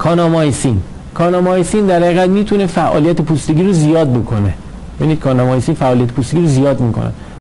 کانامایسین. کانامایسین در حقیقت می‌تونه فعالیت پوستگی رو زیاد بکنه. یعنی کانامایسین فعالیت پوستگی رو زیاد می‌کنه.